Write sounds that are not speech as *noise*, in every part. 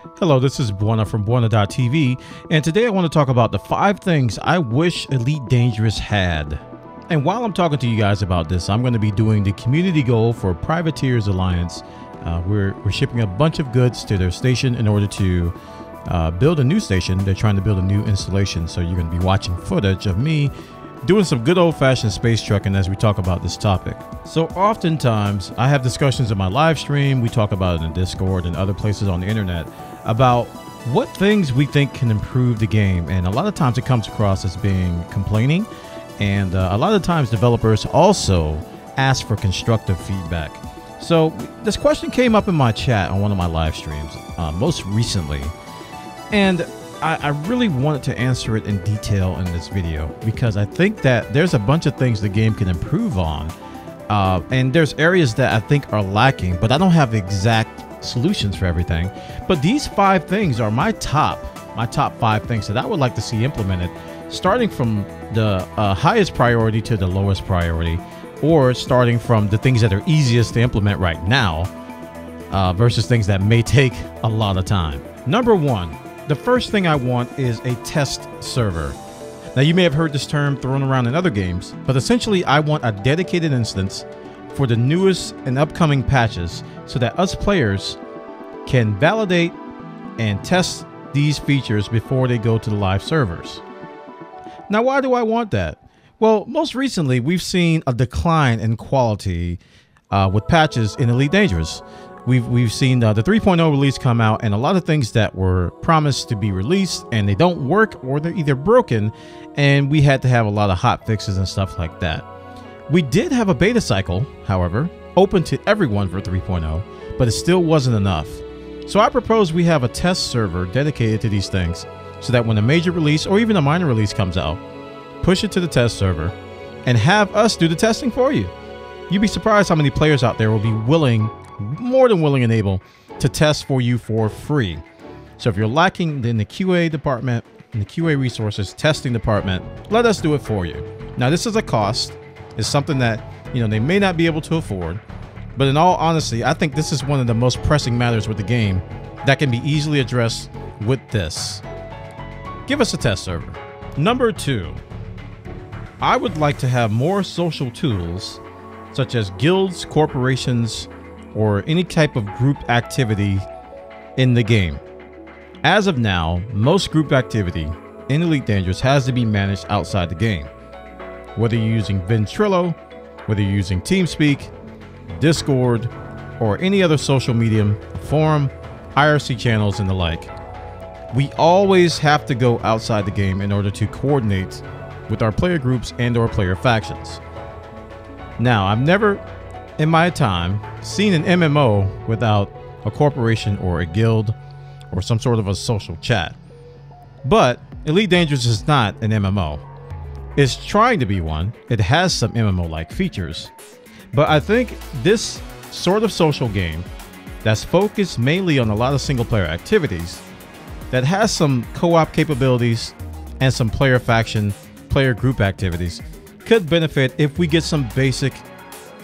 Hello, this is Bwana from Bwana.tv, and today I want to talk about the five things I wish Elite Dangerous had. And while I'm talking to you guys about this, I'm going to be doing the community goal for Privateers Alliance. Uh, we're, we're shipping a bunch of goods to their station in order to uh, build a new station. They're trying to build a new installation, so you're going to be watching footage of me doing some good old fashioned space trucking as we talk about this topic. So, oftentimes, I have discussions in my live stream, we talk about it in Discord and other places on the internet about what things we think can improve the game. And a lot of times it comes across as being complaining. And uh, a lot of times developers also ask for constructive feedback. So, this question came up in my chat on one of my live streams uh, most recently. And I, I, really wanted to answer it in detail in this video because I think that there's a bunch of things the game can improve on. Uh, and there's areas that I think are lacking, but I don't have exact solutions for everything. But these five things are my top, my top five things that I would like to see implemented, starting from the uh, highest priority to the lowest priority, or starting from the things that are easiest to implement right now uh, versus things that may take a lot of time. Number one, the first thing I want is a test server. Now, you may have heard this term thrown around in other games, but essentially, I want a dedicated instance for the newest and upcoming patches so that us players can validate and test these features before they go to the live servers. Now, why do I want that? Well, most recently, we've seen a decline in quality uh, with patches in Elite Dangerous we've we've seen uh, the 3.0 release come out and a lot of things that were promised to be released and they don't work or they're either broken and we had to have a lot of hot fixes and stuff like that. We did have a beta cycle however open to everyone for 3.0 but it still wasn't enough. So i propose we have a test server dedicated to these things so that when a major release or even a minor release comes out push it to the test server and have us do the testing for you. You'd be surprised how many players out there will be willing more than willing and able to test for you for free. So if you're lacking in the QA department, in the QA resources testing department, let us do it for you. Now this is a cost. It's something that, you know, they may not be able to afford. But in all honesty, I think this is one of the most pressing matters with the game that can be easily addressed with this. Give us a test server. Number two, I would like to have more social tools such as guilds, corporations, or any type of group activity in the game. As of now, most group activity in Elite Dangerous has to be managed outside the game. Whether you're using Ventrilo, whether you're using TeamSpeak, Discord, or any other social medium, forum, IRC channels, and the like, we always have to go outside the game in order to coordinate with our player groups and or player factions. Now, I've never in my time seen an MMO without a corporation or a guild or some sort of a social chat. But Elite Dangerous is not an MMO. It's trying to be one. It has some MMO like features. But I think this sort of social game that's focused mainly on a lot of single player activities, that has some co op capabilities and some player faction, player group activities, could benefit if we get some basic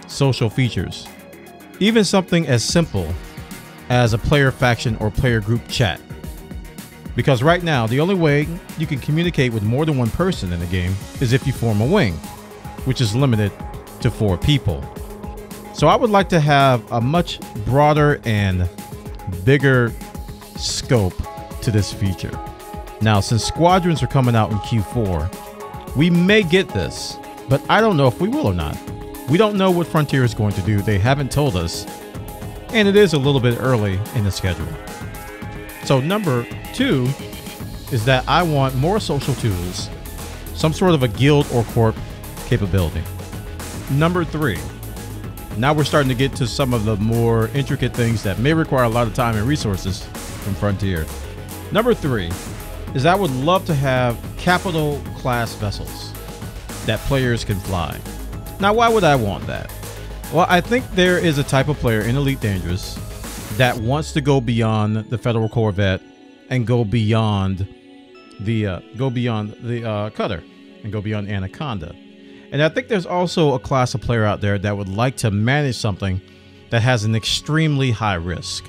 social features. Even something as simple as a player faction or player group chat. Because right now, the only way you can communicate with more than one person in the game is if you form a wing, which is limited to four people. So I would like to have a much broader and bigger scope to this feature. Now, since squadrons are coming out in Q4, we may get this, but I don't know if we will or not. We don't know what Frontier is going to do. They haven't told us. And it is a little bit early in the schedule. So, number two is that I want more social tools, some sort of a guild or corp capability. Number three, now we're starting to get to some of the more intricate things that may require a lot of time and resources from Frontier. Number three is I would love to have capital class vessels that players can fly. Now, why would I want that? Well, I think there is a type of player in Elite Dangerous that wants to go beyond the Federal Corvette and go beyond the uh, go beyond the uh, cutter and go beyond Anaconda. And I think there's also a class of player out there that would like to manage something that has an extremely high risk.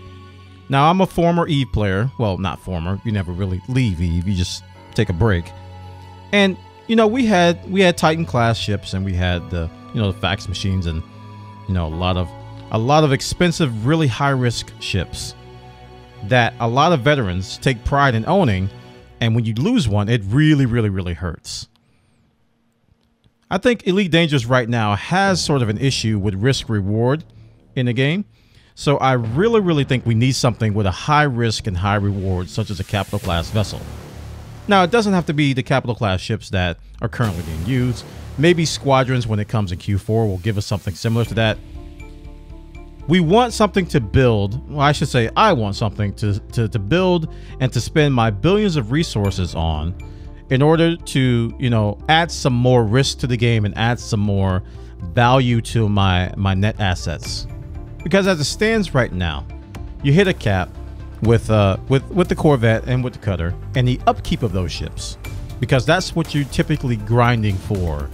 Now, I'm a former Eve player. Well, not former. You never really leave Eve. You just take a break. And you know, we had we had Titan class ships and we had the you know the fax machines and you know a lot of a lot of expensive, really high risk ships that a lot of veterans take pride in owning. And when you lose one, it really, really, really hurts. I think Elite Dangerous right now has sort of an issue with risk reward in the game. So I really, really think we need something with a high risk and high reward, such as a capital class vessel. Now, it doesn't have to be the capital class ships that are currently being used. Maybe squadrons, when it comes in Q4, will give us something similar to that. We want something to build. Well, I should say, I want something to, to, to build and to spend my billions of resources on in order to, you know, add some more risk to the game and add some more value to my my net assets. Because as it stands right now, you hit a cap with uh with with the Corvette and with the cutter and the upkeep of those ships. Because that's what you're typically grinding for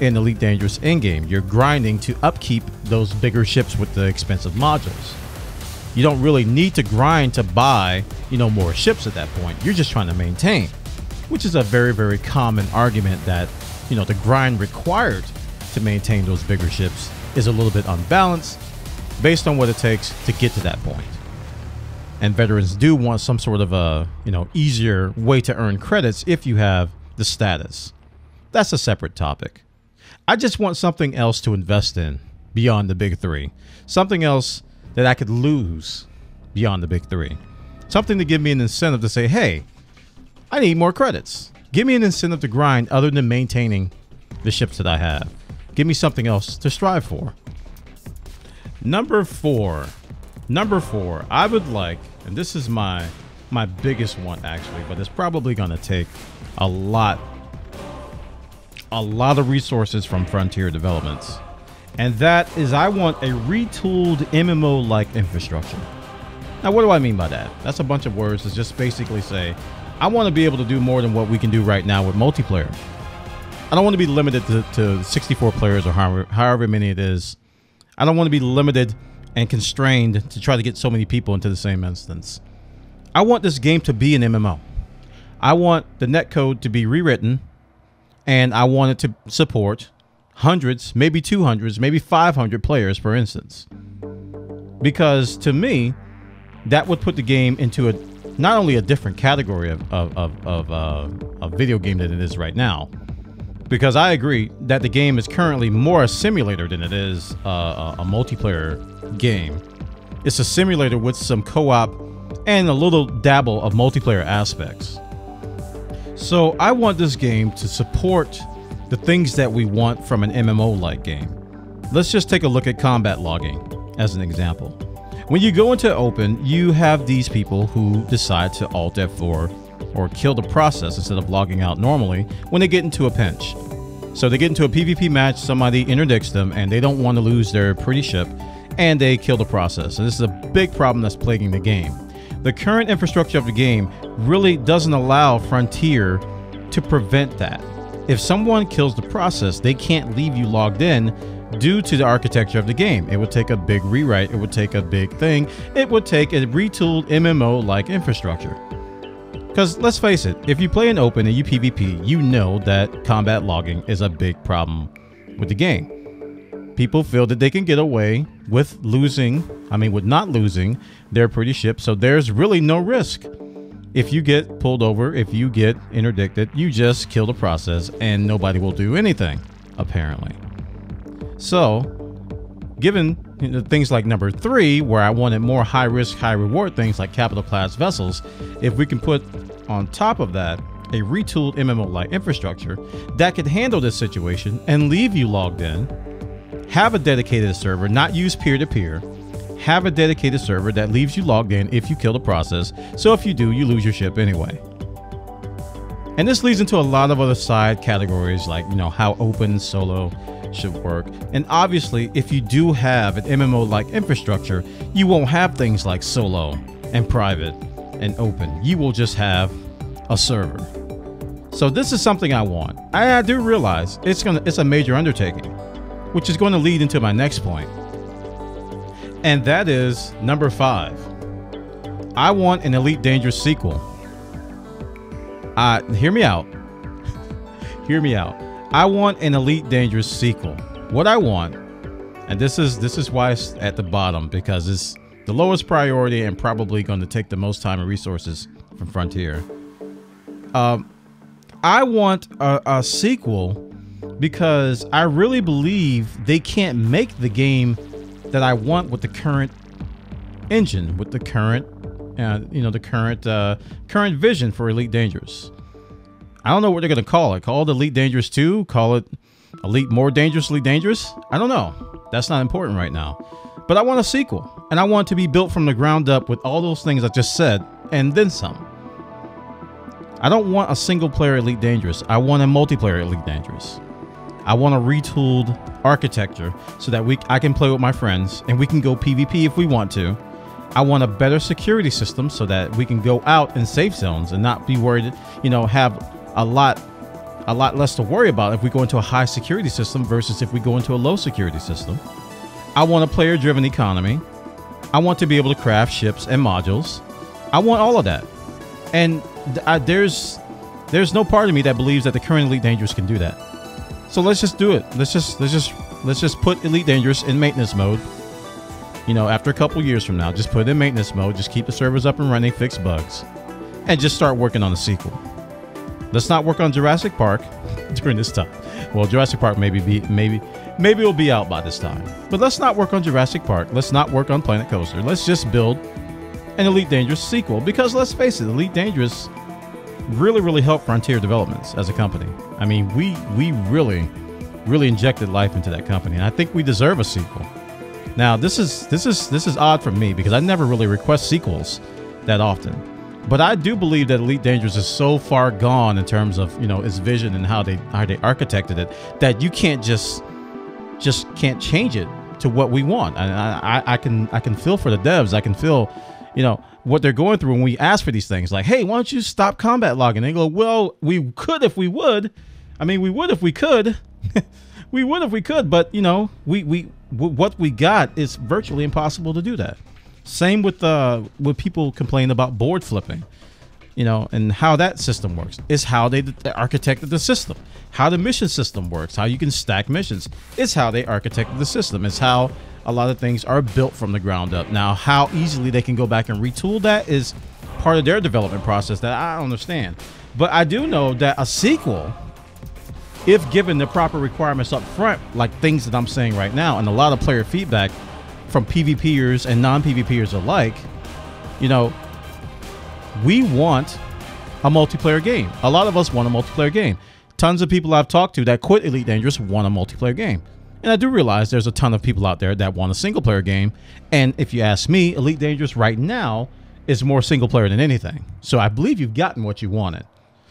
in Elite Dangerous in-game. You're grinding to upkeep those bigger ships with the expensive modules. You don't really need to grind to buy, you know, more ships at that point. You're just trying to maintain which is a very, very common argument that, you know, the grind required to maintain those bigger ships is a little bit unbalanced based on what it takes to get to that point. And veterans do want some sort of a, you know, easier way to earn credits if you have the status. That's a separate topic. I just want something else to invest in beyond the big three. Something else that I could lose beyond the big three. Something to give me an incentive to say, hey, I need more credits. Give me an incentive to grind other than maintaining the ships that I have. Give me something else to strive for. Number four. Number four, I would like, and this is my my biggest one actually, but it's probably gonna take a lot a lot of resources from Frontier Developments. And that is I want a retooled MMO-like infrastructure. Now, what do I mean by that? That's a bunch of words to just basically say I want to be able to do more than what we can do right now with multiplayer. I don't want to be limited to, to 64 players or however, however many it is. I don't want to be limited and constrained to try to get so many people into the same instance. I want this game to be an MMO. I want the netcode to be rewritten and I wanted to support hundreds, maybe 200s, maybe 500 players for instance. Because to me, that would put the game into a not only a different category of of of, of uh, a video game than it is right now, because I agree that the game is currently more a simulator than it is uh, a multiplayer game. It's a simulator with some co-op and a little dabble of multiplayer aspects. So I want this game to support the things that we want from an MMO-like game. Let's just take a look at combat logging as an example. When you go into open, you have these people who decide to alt F4 or kill the process instead of logging out normally when they get into a pinch. So they get into a PvP match, somebody interdicts them, and they don't want to lose their pretty ship, and they kill the process. And this is a big problem that's plaguing the game. The current infrastructure of the game really doesn't allow Frontier to prevent that. If someone kills the process, they can't leave you logged in due to the architecture of the game. It would take a big rewrite, it would take a big thing, it would take a retooled MMO like infrastructure. Because let's face it, if you play an open and you PvP, you know that combat logging is a big problem with the game. People feel that they can get away with losing, I mean, with not losing their pretty ship, so there's really no risk. If you get pulled over, if you get interdicted, you just kill the process and nobody will do anything, apparently. So, given you know, things like number three, where I wanted more high risk, high reward things like capital class vessels, if we can put on top of that a retooled MMO like infrastructure that could handle this situation and leave you logged in, have a dedicated server, not use peer to peer, have a dedicated server that leaves you logged in if you kill the process. So if you do, you lose your ship anyway. And this leads into a lot of other side categories like, you know, how open solo should work. And obviously, if you do have an MMO like infrastructure, you won't have things like solo and private and open. You will just have a server. So this is something I want. I, I do realize it's gonna it's a major undertaking, which is going to lead into my next point. And that is number five. I want an Elite Dangerous sequel. Uh, hear me out. *laughs* hear me out. I want an Elite Dangerous sequel. What I want, and this is this is why it's at the bottom because it's the lowest priority and probably going to take the most time and resources from Frontier. Um, I want a, a sequel because I really believe they can't make the game that I want with the current engine, with the current, uh, you know, the current uh, current vision for Elite Dangerous. I don't know what they're gonna call it. Call it Elite Dangerous 2? Call it Elite More Dangerously Dangerous? I don't know. That's not important right now. But I want a sequel, and I want it to be built from the ground up with all those things I just said, and then some. I don't want a single player Elite Dangerous. I want a multiplayer Elite Dangerous. I want a retooled architecture so that we I can play with my friends and we can go PvP if we want to. I want a better security system so that we can go out in safe zones and not be worried, you know, have a lot a lot less to worry about if we go into a high security system versus if we go into a low security system. I want a player driven economy. I want to be able to craft ships and modules. I want all of that. And I, there's there's no part of me that believes that the current Elite Dangerous can do that. So let's just do it. Let's just let's just let's just put Elite Dangerous in maintenance mode. You know, after a couple years from now, just put it in maintenance mode. Just keep the servers up and running, fix bugs, and just start working on the sequel. Let's not work on Jurassic Park *laughs* during this time. Well, Jurassic Park maybe be maybe maybe it'll be out by this time. But let's not work on Jurassic Park. Let's not work on Planet Coaster. Let's just build an Elite Dangerous sequel because let's face it, Elite Dangerous really really helped Frontier Developments as a company. I mean, we we really really injected life into that company, and I think we deserve a sequel. Now, this is this is this is odd for me because I never really request sequels that often. But I do believe that Elite Dangerous is so far gone in terms of you know its vision and how they how they architected it that you can't just just can't change it to what we want. And I, I, I can I can feel for the devs. I can feel, you know, what they're going through when we ask for these things. Like, hey, why don't you stop combat logging? And they go, well, we could if we would. I mean, we would if we could. *laughs* we would if we could. But you know, we we what we got is virtually impossible to do that. Same with uh with people complain about board flipping, you know, and how that system works. Is how they, they architected the system. How the mission system works. How you can stack missions. is how they architected the system. is how a lot of things are built from the ground up. Now, how easily they can go back and retool that is part of their development process that I don't understand. But I do know that a sequel, if given the proper requirements up front, like things that I'm saying right now, and a lot of player feedback, from PvPers and non-PvPers alike, you know, we want a multiplayer game. A lot of us want a multiplayer game. Tons of people I've talked to that quit Elite Dangerous want a multiplayer game. And I do realize there's a ton of people out there that want a single player game. And if you ask me, Elite Dangerous right now is more single player than anything. So I believe you've gotten what you wanted.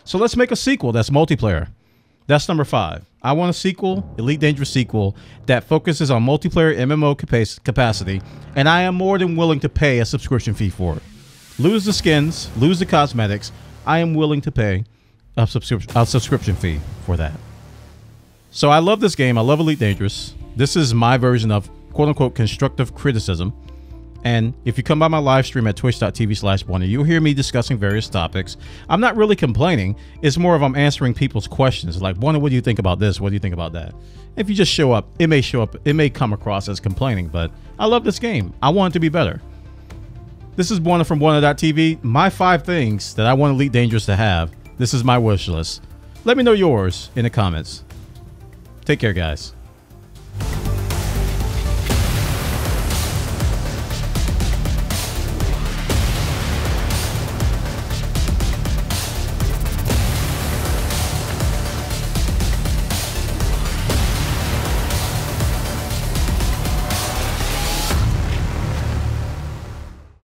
So let's make a sequel that's multiplayer. That's number five. I want a sequel, Elite Dangerous sequel, that focuses on multiplayer MMO capacity, and I am more than willing to pay a subscription fee for it. Lose the skins, lose the cosmetics. I am willing to pay a, subscri- a subscription fee for that. So I love this game. I love Elite Dangerous. This is my version of quote unquote constructive criticism. And if you come by my live stream at twitch.tv slash Bwana, you'll hear me discussing various topics. I'm not really complaining. It's more of I'm answering people's questions. Like, Bwana, what do you think about this? What do you think about that? If you just show up, it may show up, it may come across as complaining, but I love this game. I want it to be better. This is Bwana from Bwana.tv. My five things that I want Elite Dangerous to have. This is my wish list. Let me know yours in the comments. Take care, guys.